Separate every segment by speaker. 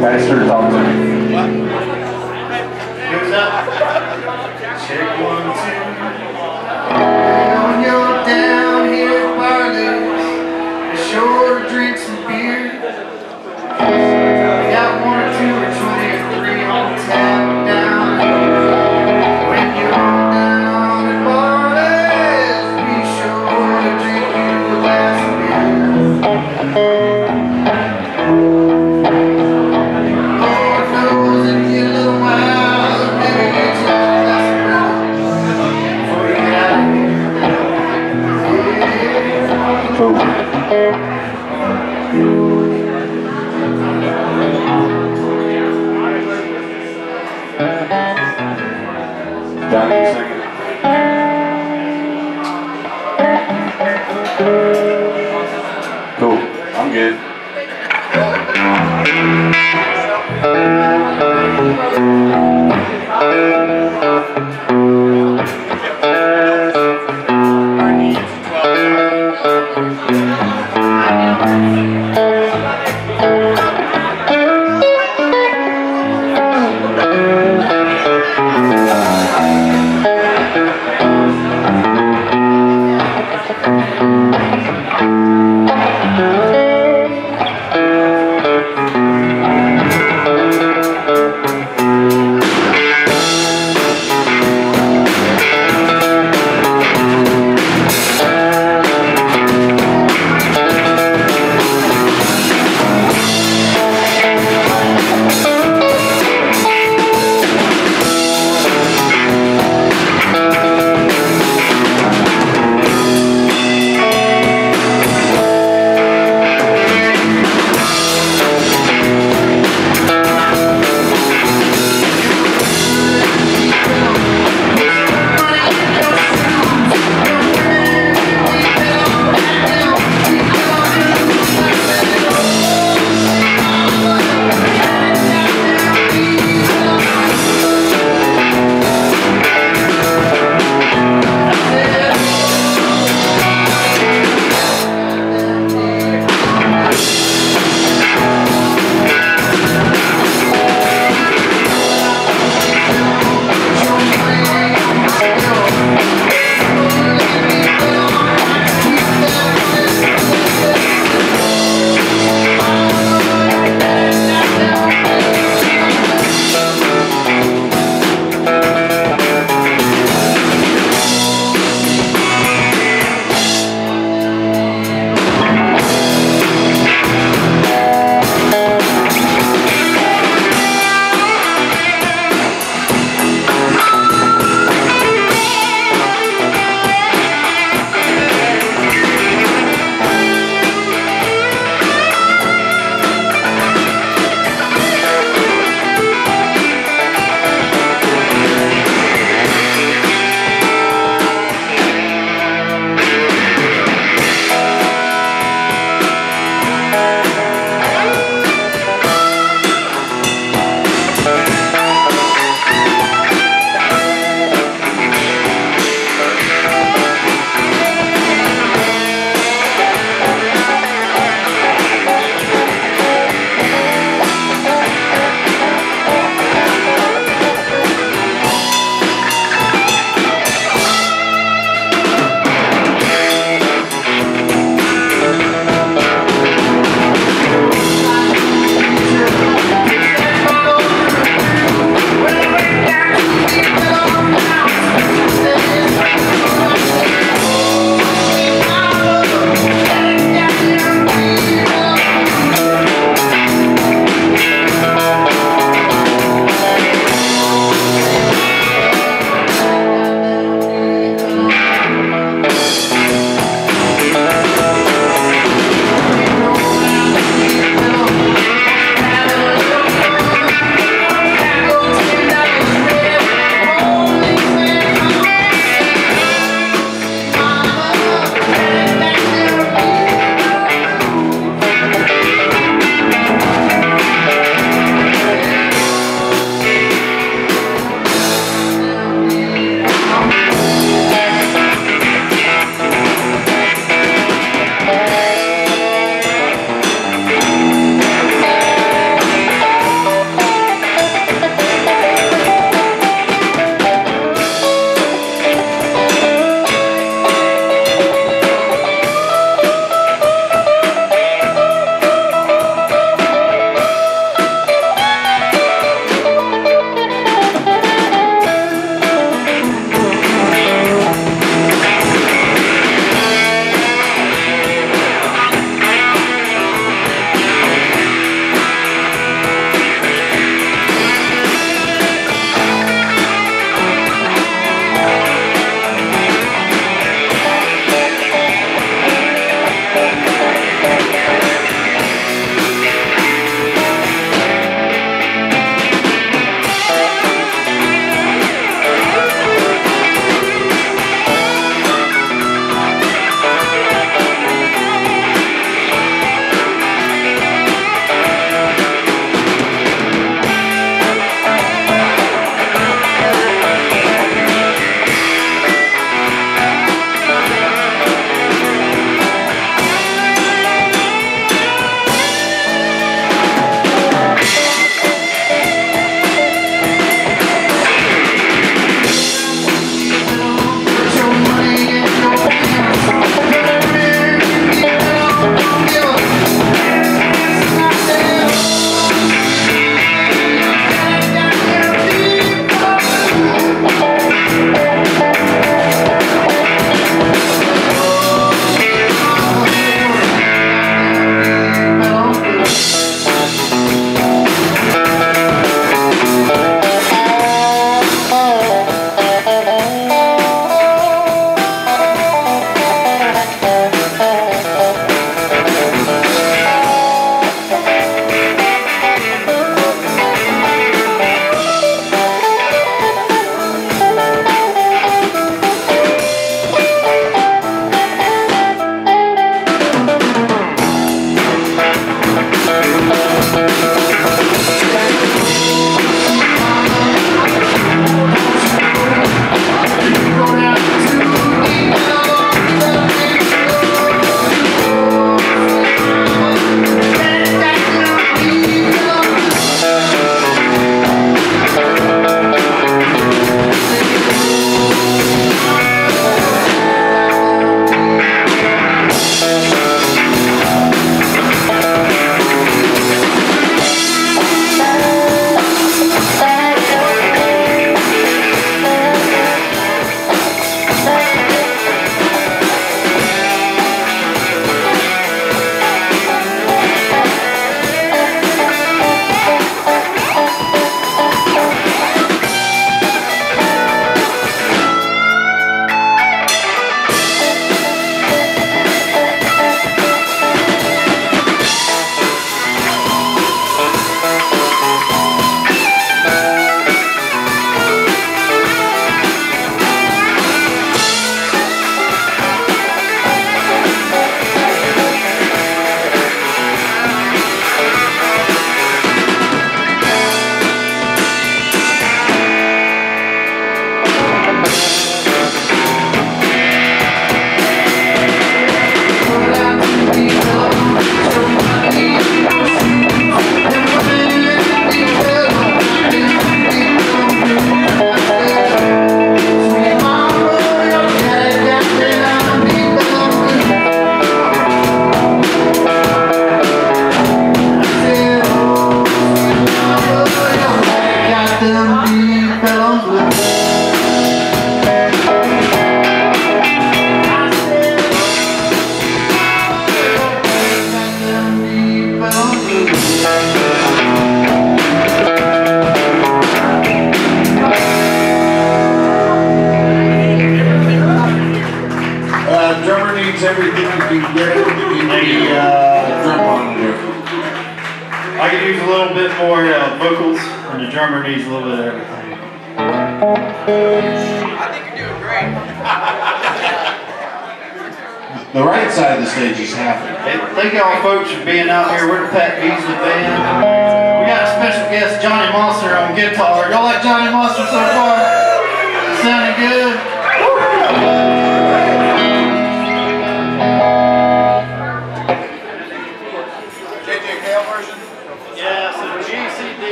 Speaker 1: Pastor Thompson.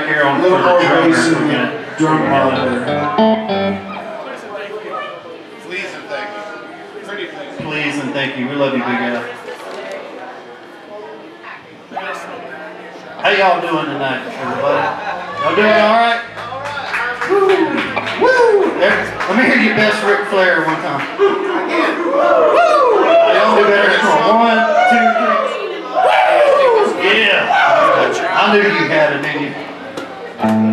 Speaker 1: Back here on
Speaker 2: A little more
Speaker 1: the drummer?
Speaker 2: bass in
Speaker 1: Yeah.
Speaker 2: the drum monitor.
Speaker 3: Please and thank you. Pretty please.
Speaker 1: Please and thank you. We love you, big guy. How y'all doing tonight, everybody? Y'all doing all right? Woo! Woo! There, let me hear your best Ric Flair one time. Y'all do better. Come on. One, two, three. Yeah. I knew you had it in you. All right,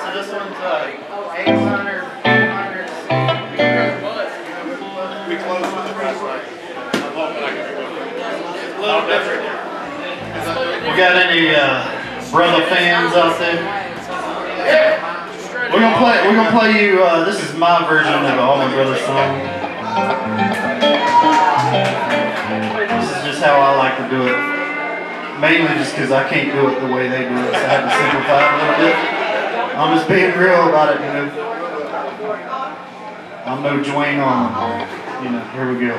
Speaker 1: so this one's uh, eight hundred, hundred.
Speaker 3: We closed with the press night. I'm hoping I can do it. A little different.
Speaker 1: We got any uh, brother fans out there? Yeah. We're gonna play. We're gonna play you. Uh, this is my version of the Allman Brothers song. This is just how I like to do it. Mainly just because I can't do it the way they do it, so I have to simplify it a little bit. I'm just being real about it, you know. I'm no Duane Allman. You know. Here we go.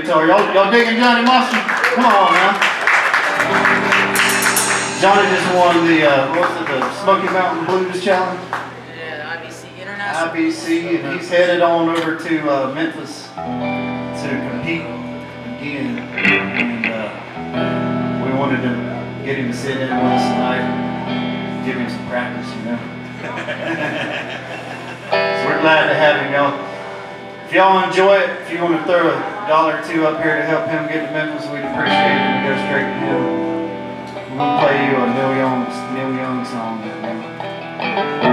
Speaker 1: Guitar. Y'all, y'all digging Johnny Monster? Come on now. Johnny just won the, uh, what was it, the Smoky Mountain Blues Challenge?
Speaker 4: Yeah, IBC International.
Speaker 1: IBC, and he's headed on over to uh, Memphis to compete again. And uh, we wanted to get him to sit in with us tonight, and give him some practice, you know. so we're glad to have him, y'all. If y'all enjoy it, if you want to throw a dollar or two up here to help him get to Memphis, we'd appreciate it. We go straight to him. We'll play you a Neil Young, Neil Young song.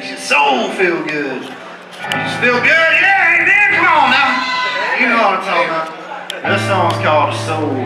Speaker 1: makes your soul feel good. You just feel good? Yeah, amen. Come on now. You know what I'm talking about. This song's called Soul.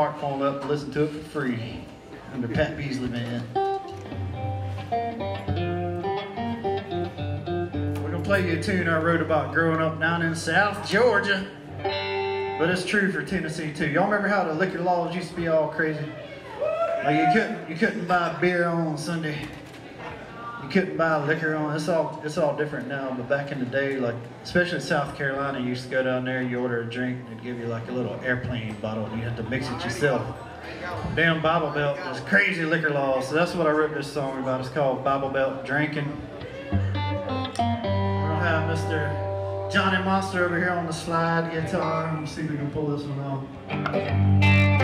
Speaker 1: Smartphone up and listen to it for free under Pat Beasley Band. We're gonna play you a tune I wrote about growing up down in South Georgia. But it's true for Tennessee too. Y'all remember how the liquor laws used to be all crazy? Like you couldn't you couldn't buy beer on Sunday. Couldn't buy liquor on. It's all it's all different now. But back in the day, like especially in South Carolina, you used to go down there, you order a drink, and they'd give you like a little airplane bottle, and you had to mix it yourself. Damn Bible Belt, there's crazy liquor laws. So that's what I wrote this song about. It's called Bible Belt Drinking. Gonna have Mr. Johnny Monster over here on the slide guitar. Let's see if we can pull this one off.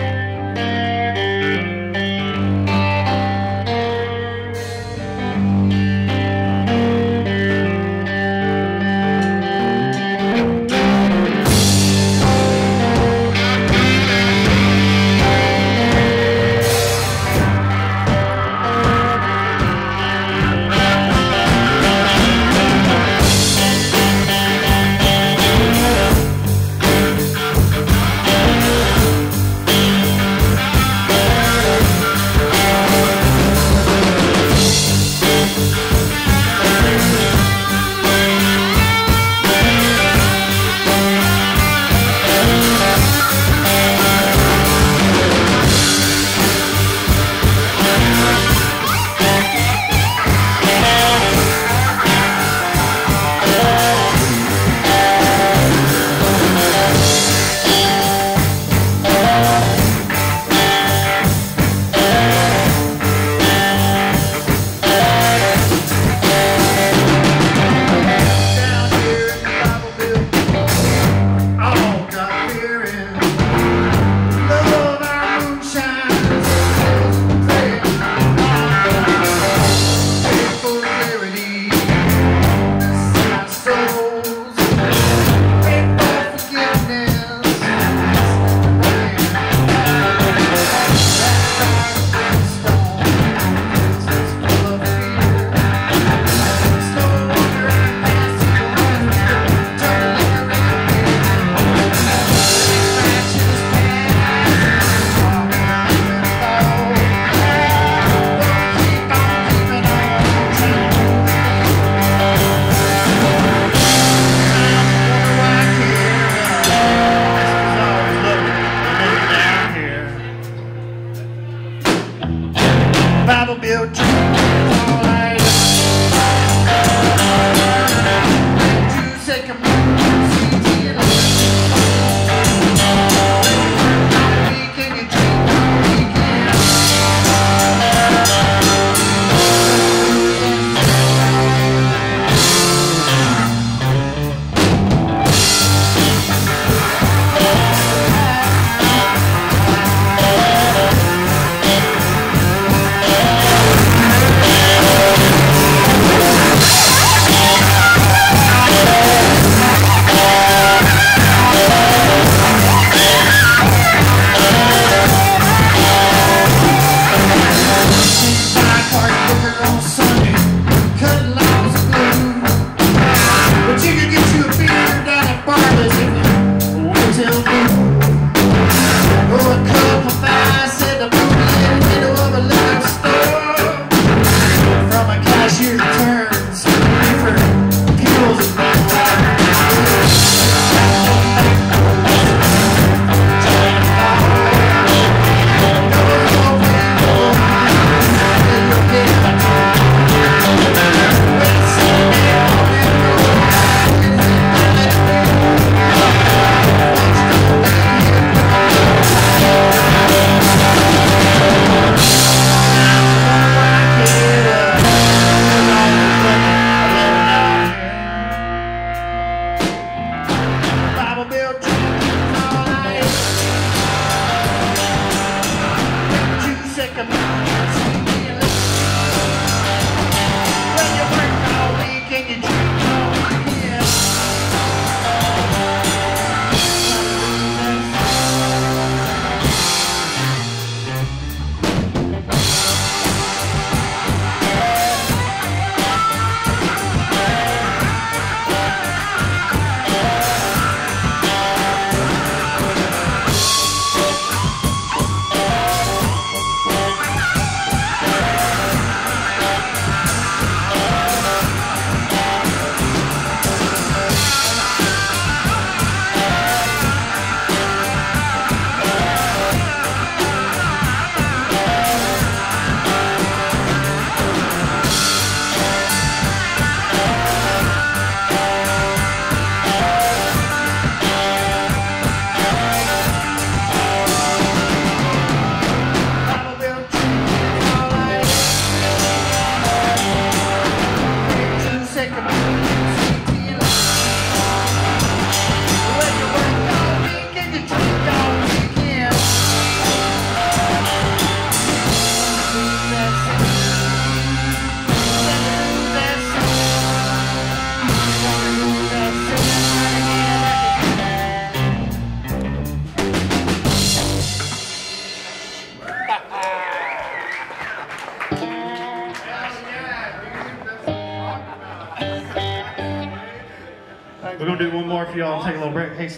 Speaker 1: Gonna do one more for y'all and take a little break. Hey,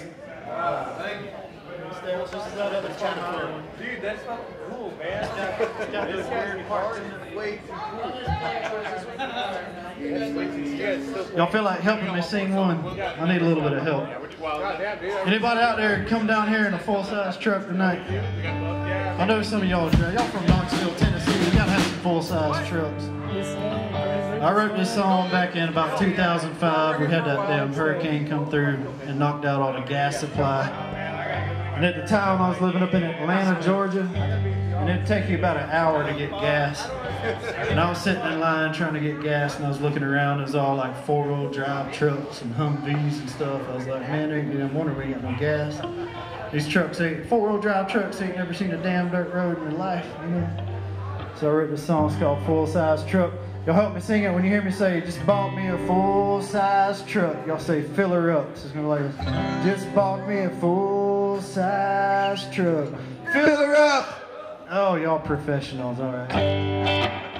Speaker 5: Dude, that's fucking cool, man. This guy's parts in the weights
Speaker 1: y'all feel like helping me sing one? I need a little bit of help. Anybody out there come down here in a full-size truck tonight? I know some of y'all, y'all from Knoxville, Tennessee. You gotta have some full-size trucks. I wrote this song back in about 2005. We had that damn hurricane come through and knocked out all the gas supply. And at the time, I was living up in Atlanta, Georgia, and it'd take you about an hour to get gas. And I was sitting in line trying to get gas, and I was looking around. It was all like four-wheel drive trucks and Humvees and stuff. I was like, man, ain't no wonder we ain't got no gas. These trucks ain't four-wheel drive trucks ain't never seen a damn dirt road in their life, you know. So I wrote this song. It's called Full Size Truck. Y'all help me sing it when you hear me say, just bought me a full size truck. Y'all say, fill her up. So it's gonna like this. Just bought me a full size truck. Fill her up. Oh, y'all professionals, all right.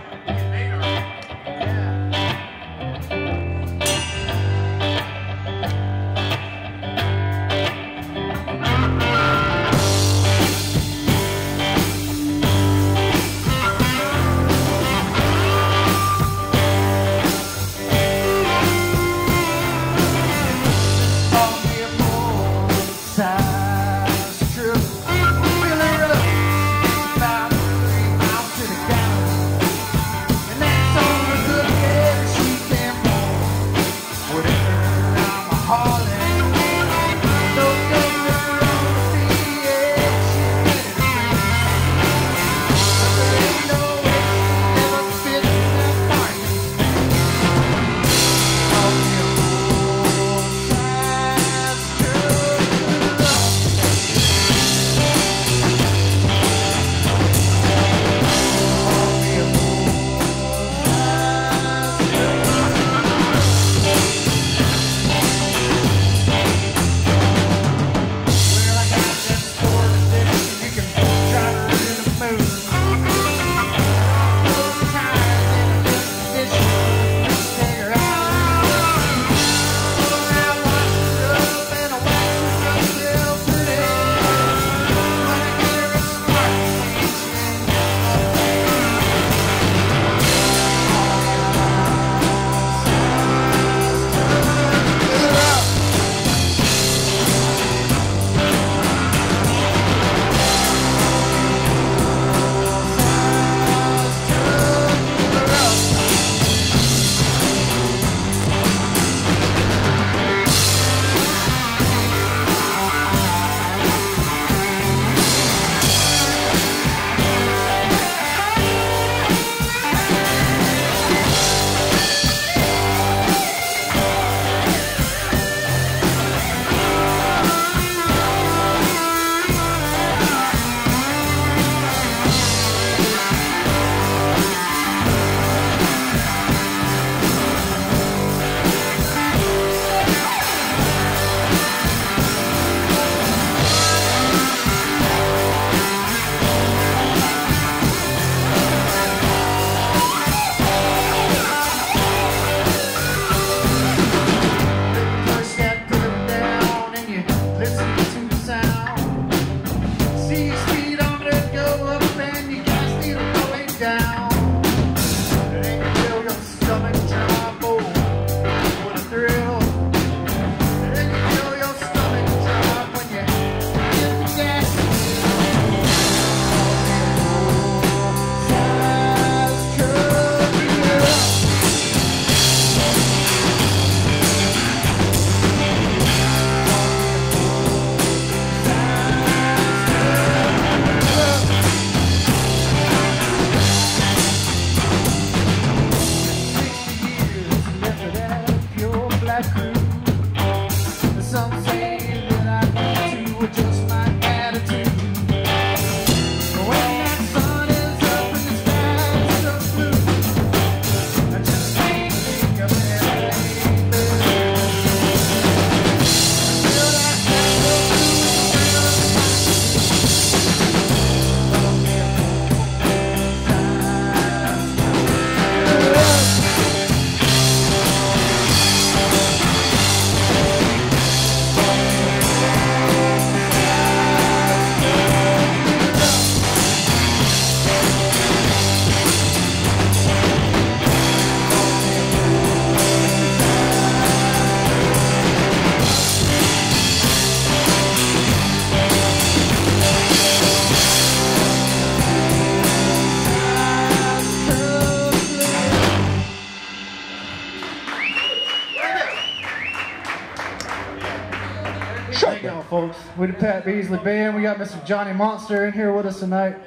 Speaker 6: Folks. We the Pat Beasley Band. We got Mr. Johnny Monster in here with us tonight.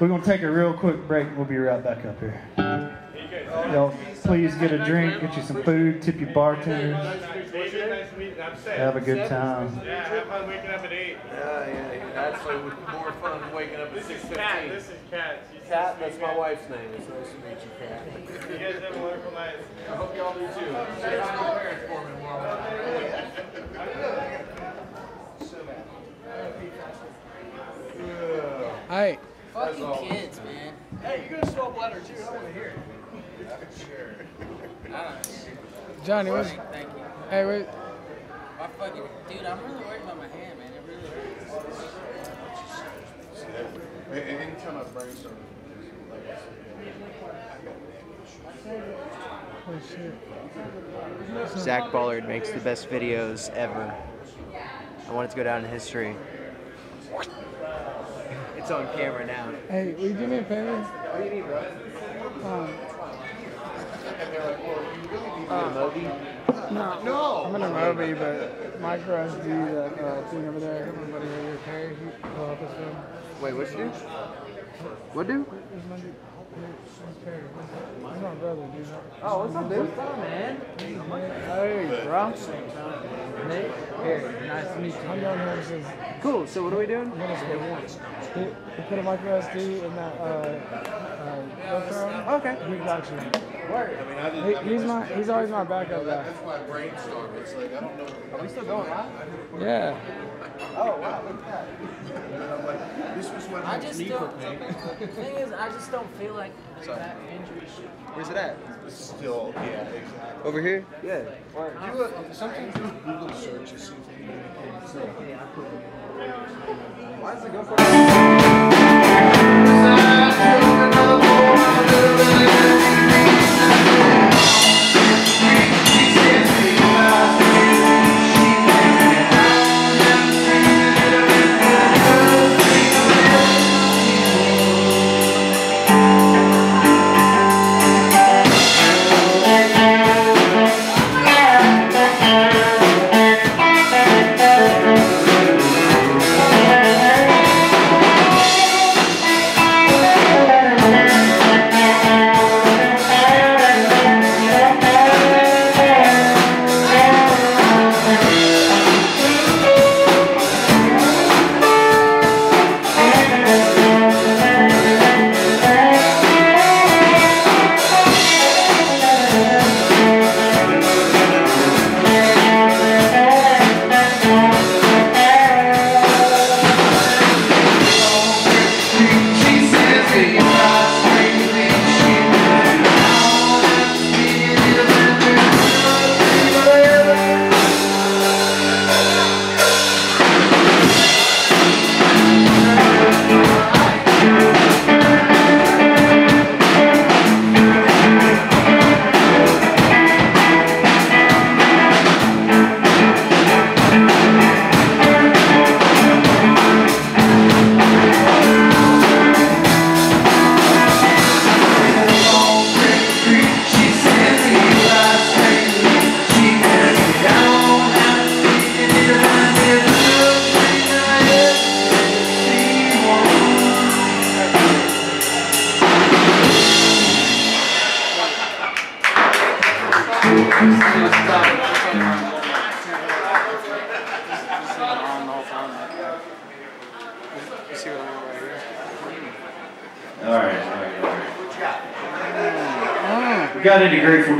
Speaker 6: We're gonna take a real quick break. We'll be right back up here. Y'all, please get a drink, get you some food, tip your bartenders. Have a good time.
Speaker 7: Yeah, have fun waking up at 8.
Speaker 3: Yeah, yeah, actually, it was more fun than waking up at
Speaker 7: This is Kat. This is Kat. She's
Speaker 3: Kat, that's my wife's name. It's nice to meet you, Kat.
Speaker 7: You guys have a wonderful night.
Speaker 3: I hope y'all do too. Say hi to my parents for me while I'm
Speaker 5: Hey,
Speaker 4: Fucking kids, man.
Speaker 5: hey, you're gonna swap letter too? I want to hear it.
Speaker 4: I don't.
Speaker 5: Johnny, what's,
Speaker 4: Thank, thank you.
Speaker 5: hey, wait.
Speaker 4: I fucking, dude, I'm really worried about my hand, man. It really hurts.
Speaker 8: Anytime I brainstorm,
Speaker 1: Zach Ballard makes the best videos ever. I want it to go down in history. It's on camera now.
Speaker 5: Hey, will you do me a favor?
Speaker 1: What do you need, bro?
Speaker 5: Um,
Speaker 1: Moby?
Speaker 5: no, I'm in a Moby, but micro SD, that uh, thing over there, everybody right here, Perry, he will help us film.
Speaker 1: Wait, what you? What do?
Speaker 5: Where's my dude? Where's Perry? My brother, dude.
Speaker 1: Oh, what's up, dude? What's up, man?
Speaker 5: Hey, bro.
Speaker 1: Nate? Here, nice to meet
Speaker 5: I'm down here says,
Speaker 1: Cool, so what are we doing?
Speaker 5: what is it? He, he put a micro SD in that, uh, uh,
Speaker 1: Okay.
Speaker 5: We got you. He, he's my, he's always my backup guy.
Speaker 8: that's my brainstorm. It's like, I don't know.
Speaker 1: Are we still going live?
Speaker 5: Yeah.
Speaker 1: Oh, wow, look at that.
Speaker 8: This was when
Speaker 4: I just don't. The thing is, I just don't feel like that injury should.
Speaker 1: Where's it at?
Speaker 8: Still, yeah, exactly.
Speaker 1: Over here? Yeah.
Speaker 8: You, uh, sometimes do Google searches, see if
Speaker 1: Why does it go for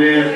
Speaker 6: any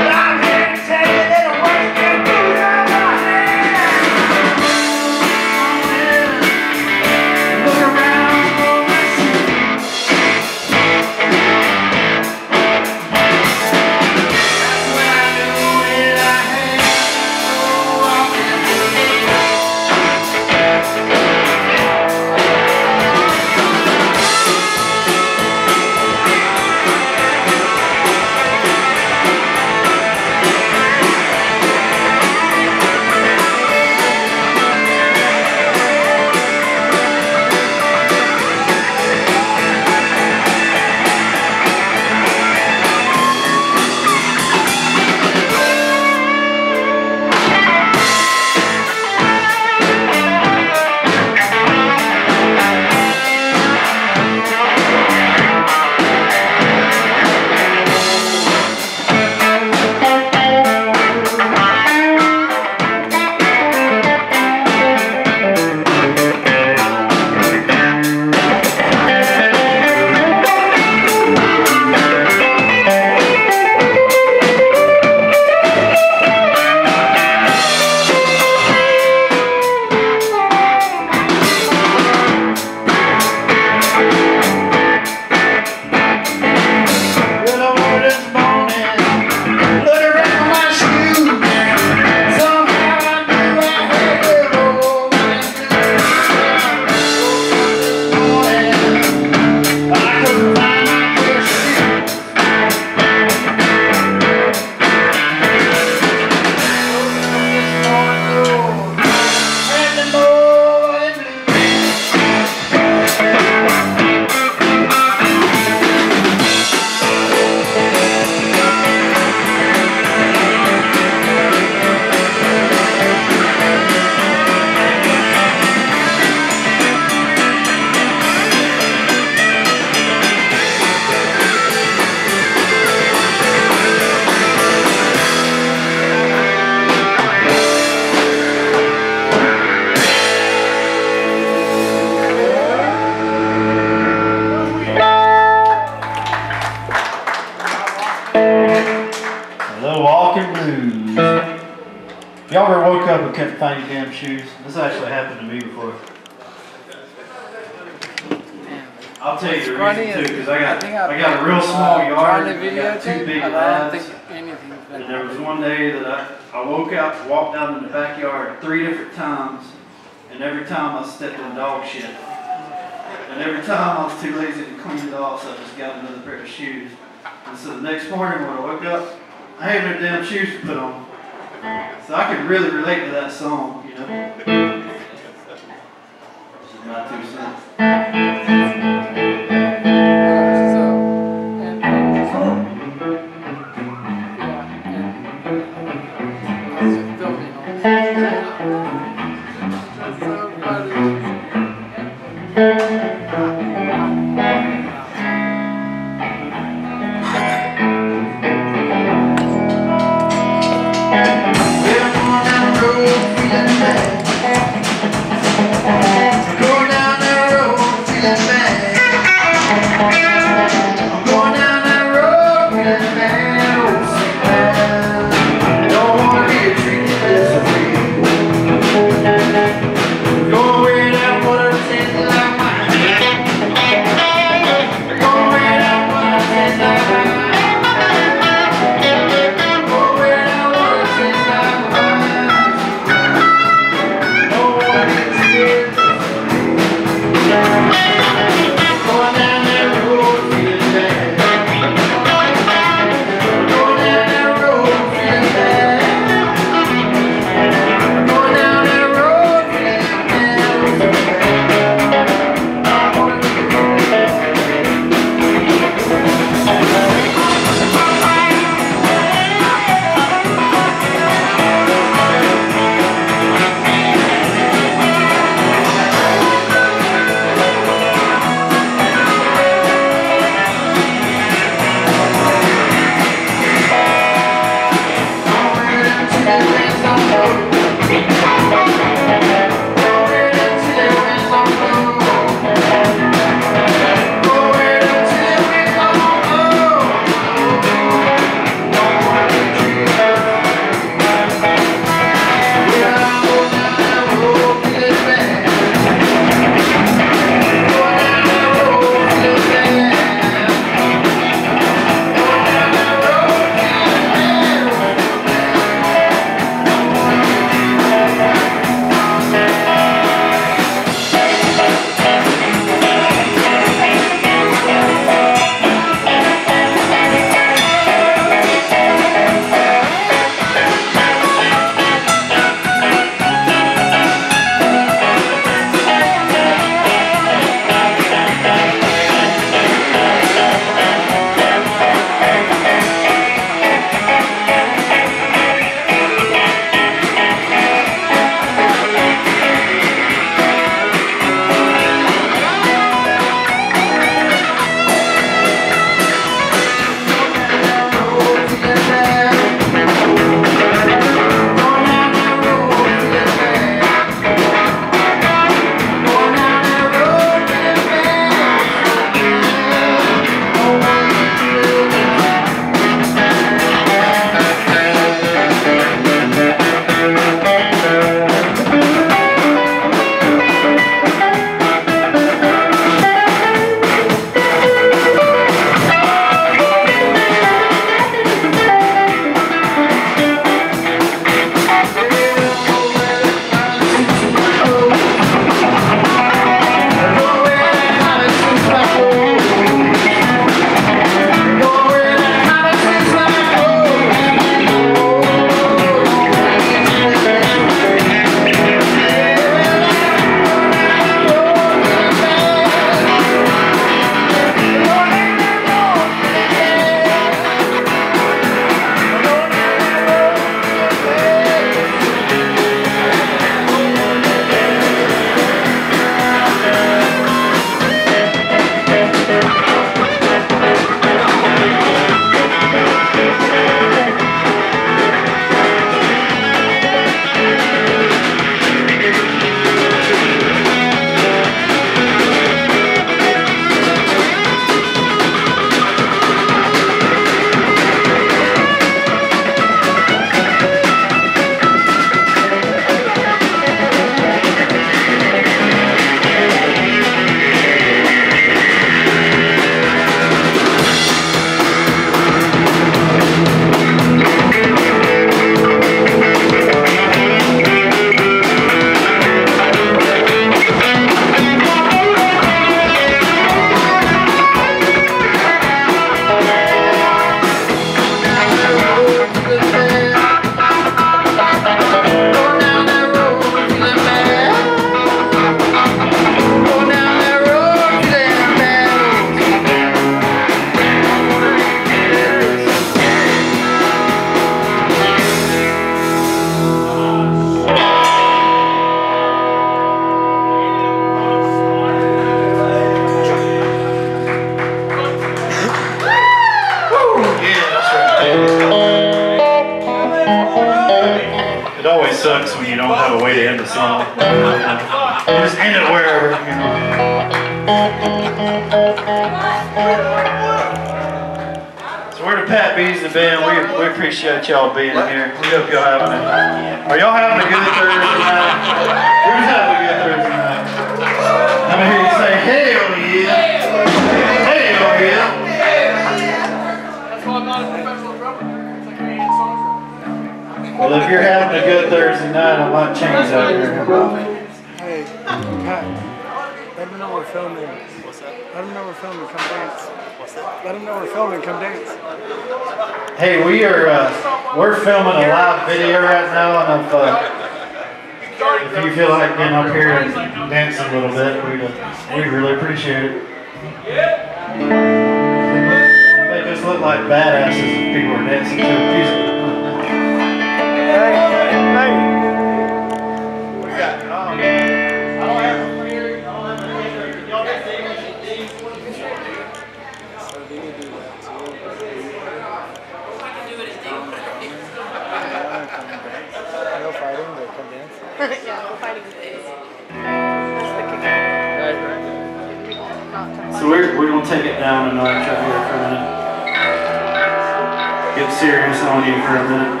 Speaker 9: get
Speaker 1: serious on you for a minute.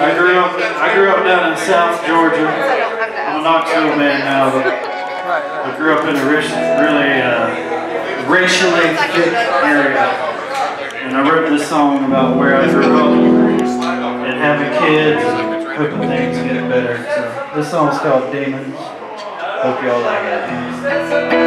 Speaker 1: I grew up I grew up down in South Georgia. I'm a Knoxville man now, but I grew up in a rich, really uh, racially thick area. And I wrote this song about where I grew up and having kids and hoping things get better. So this song's called Demons. Hope y'all like it.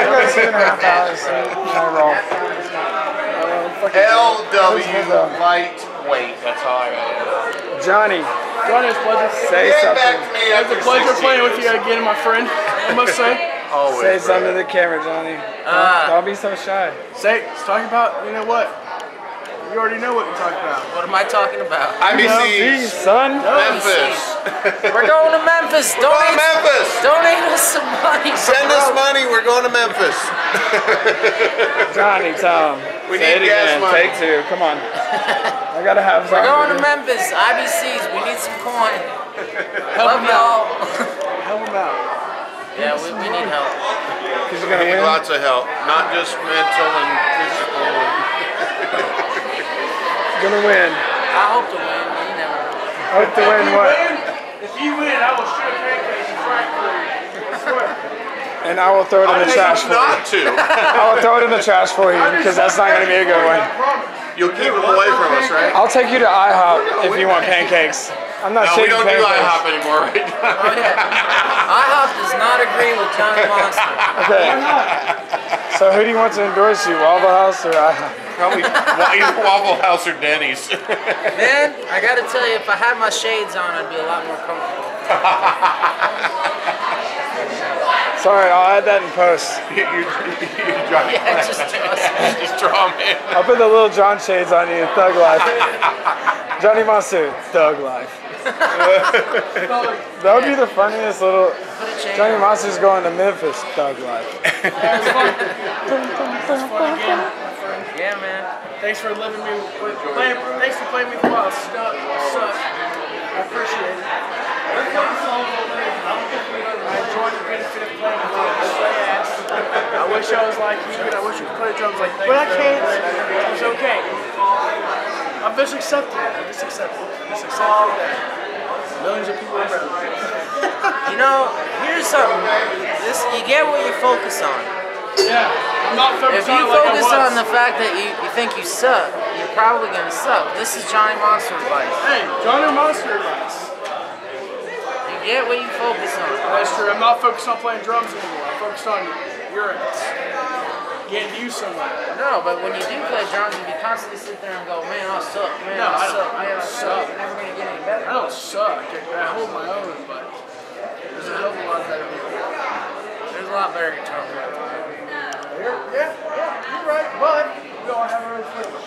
Speaker 1: I go to
Speaker 4: two
Speaker 2: and a
Speaker 5: half hours sleep. I roll.
Speaker 2: LW lightweight. That's all I got.
Speaker 5: Johnny,
Speaker 3: Johnny, it's a pleasure.
Speaker 5: say
Speaker 2: Get back
Speaker 5: something.
Speaker 2: to me
Speaker 3: It's a pleasure
Speaker 2: 16
Speaker 3: playing with you again, my friend. I must say.
Speaker 5: Always, Say
Speaker 2: Always.
Speaker 5: something to the camera, Johnny.
Speaker 4: Uh,
Speaker 5: Don't be so shy.
Speaker 3: Say, let's talk about, you know what? You already know what you're talking about.
Speaker 4: what am I talking about?
Speaker 5: See,
Speaker 2: IBC.
Speaker 5: son.
Speaker 2: Memphis.
Speaker 4: We're going to Memphis.
Speaker 2: Go to
Speaker 4: Donate,
Speaker 2: Memphis.
Speaker 4: donate us some money.
Speaker 2: Send us money. We're going to Memphis.
Speaker 5: Johnny, tell him.
Speaker 2: We
Speaker 5: Say
Speaker 2: need
Speaker 5: it
Speaker 2: gas
Speaker 5: again.
Speaker 2: money.
Speaker 5: Take two. Come on. I gotta have some.
Speaker 4: We're
Speaker 5: something.
Speaker 4: going to Memphis. IBCs. We need some coin. Love y'all.
Speaker 3: Help them out.
Speaker 4: yeah, we, we need help.
Speaker 5: Cause you're
Speaker 2: We
Speaker 5: gonna
Speaker 2: need
Speaker 5: win.
Speaker 2: lots of help, not just mental and physical.
Speaker 5: Gonna win.
Speaker 4: I hope to win. but You never know.
Speaker 5: Hope to win what?
Speaker 3: Win, if you win, I will shoot pancakes and fry for you. I.
Speaker 5: And I will throw it in the
Speaker 2: think
Speaker 5: trash for you.
Speaker 2: not to.
Speaker 5: I will throw it in the trash for you because that's not gonna be a good one.
Speaker 3: Promise.
Speaker 2: You'll keep them away from us, right?
Speaker 5: I'll take you to IHOP if you want pancakes. I'm not
Speaker 2: No, we
Speaker 5: shaking
Speaker 2: don't do
Speaker 5: pancakes.
Speaker 2: IHOP anymore, right?
Speaker 4: Oh yeah. IHOP does not agree with Johnny Monster.
Speaker 5: Okay. So who do you want to endorse you, Waffle House or IHOP?
Speaker 2: Probably either Waffle House or Denny's.
Speaker 4: Man, I gotta tell you, if I had my shades on, I'd be a lot more comfortable.
Speaker 5: Sorry, I'll add that in post.
Speaker 2: you, you, you drive
Speaker 4: Yeah, just trust
Speaker 2: just draw them in.
Speaker 5: I'll put the little John shades on you, Thug Life. Johnny Monster, Thug Life. That would be the funniest little.
Speaker 4: Put a chain
Speaker 5: Johnny
Speaker 4: on.
Speaker 5: Monster's going to Memphis, Thug Life.
Speaker 4: Yeah, man.
Speaker 3: Thanks for letting me with, playing, thanks for playing me while I stuck. Suck. I appreciate it. I enjoyed the benefit of playing with you. I wish I was like you, and I wish I could play the drums like, but I can't. It's okay. I'm just accepting it. I'm just accepting it. Just accepting that millions of people.
Speaker 4: You know, here's something. This you get what you focus on.
Speaker 3: Yeah, I'm not
Speaker 4: If
Speaker 3: focused
Speaker 4: you
Speaker 3: on it like
Speaker 4: focus on the fact that you, you think you suck, you you're probably gonna suck. This is Johnny Monster advice.
Speaker 3: Hey, Johnny Monster advice.
Speaker 4: You get what you focus on.
Speaker 3: That's true. I'm not focused on playing drums anymore. I'm focused on urines. Getting you somewhere.
Speaker 4: No, but when you do play drums, if you constantly sit there and go, man, I suck, man,
Speaker 3: No,
Speaker 4: I,
Speaker 3: I don't-
Speaker 4: suck,
Speaker 3: I
Speaker 4: man, I
Speaker 3: don't
Speaker 4: suck,
Speaker 3: suck.
Speaker 4: you're never gonna get any better.
Speaker 3: I don't suck. I hold my own, but there's a hell of a lot better people.
Speaker 4: There's a lot better guitar players.
Speaker 3: Yeah, yeah, you're right, but we all have our own flavor.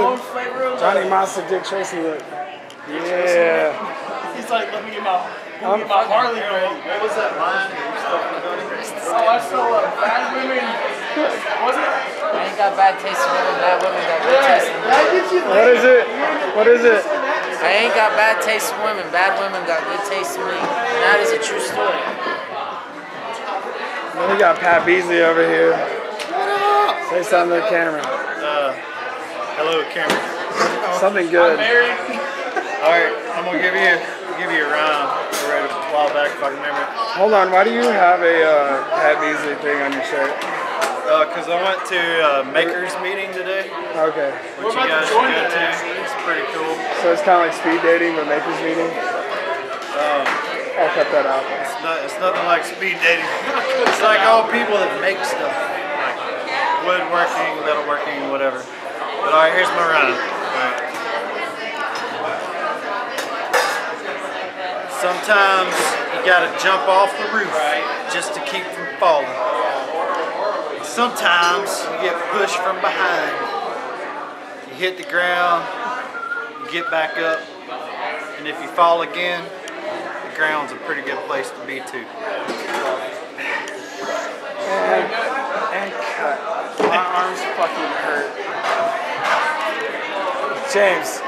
Speaker 3: Own flavor of
Speaker 5: Johnny
Speaker 3: love.
Speaker 5: Monster Dick Tracy look. Yeah.
Speaker 3: He's like, let me get my, let me get my Harley ready. What was that line? Oh, I saw uh, bad women. Was it?
Speaker 4: I ain't got bad taste in women, bad women got good taste in
Speaker 3: that
Speaker 4: women.
Speaker 3: gets
Speaker 5: What is it? What is it?
Speaker 4: I ain't got bad taste in women, bad women got good taste in me. That is a true story.
Speaker 5: Then we got Pat Beasley over here. Say something to the camera.
Speaker 1: Uh, hello, Cameron.
Speaker 5: Something good.
Speaker 3: Married.
Speaker 1: All right, I'm gonna give you give you a read a while back if I remember.
Speaker 5: Hold on, why do you have a uh, Pat Beasley thing on your shirt?
Speaker 1: Uh, Cause I went to uh, Makers meeting today,
Speaker 5: Okay.
Speaker 1: which you guys should go to. It's pretty cool.
Speaker 5: So it's kind of like speed dating, but makers meeting?
Speaker 1: Um,
Speaker 5: I'll cut that out.
Speaker 1: it's not it's nothing like speed dating. It's like all people that make stuff, like woodworking, metalworking, whatever. But all right, here's my rhyme. All right. Sometimes you gotta jump off the roof just to keep from falling. Sometimes you get pushed from behind. You hit the ground, you get back up, and if you fall again, the ground's a pretty good place to be too.
Speaker 5: And, and cut. My arms fucking hurt. James,